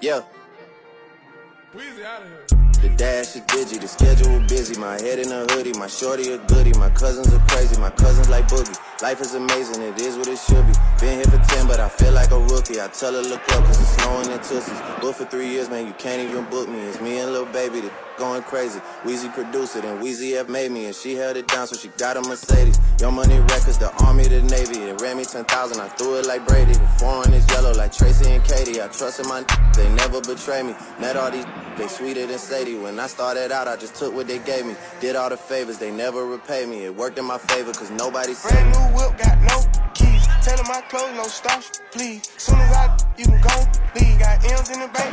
Yeah. Weezy out of here. The dash is digi, the schedule busy. My head in a hoodie, my shorty a goodie. My cousins are crazy, my cousins like boogie. Life is amazing, it is what it should be. Been here for 10, but I feel like a rookie. I tell her look up, cause it's snowing in Tootsies. Booked for three years, man, you can't even book me. It's me and Lil Baby, the going crazy. Weezy produced it, and Weezy F made me, and she held it down, so she got a Mercedes. Your Money Records, the Army, the Navy. It ran me 10,000, I threw it like Brady. The foreign is yellow like Tracy and Katie. I trusted my they never betray me. Met all these, they sweeter than Sadie. When I started out, I just took what they gave me. Did all the favors, they never repay me. It worked in my favor, cause nobody Brand new whip, got no keys. Tailor my clothes, no starch, please. Soon as I, you can go leave. Got M's in the bank.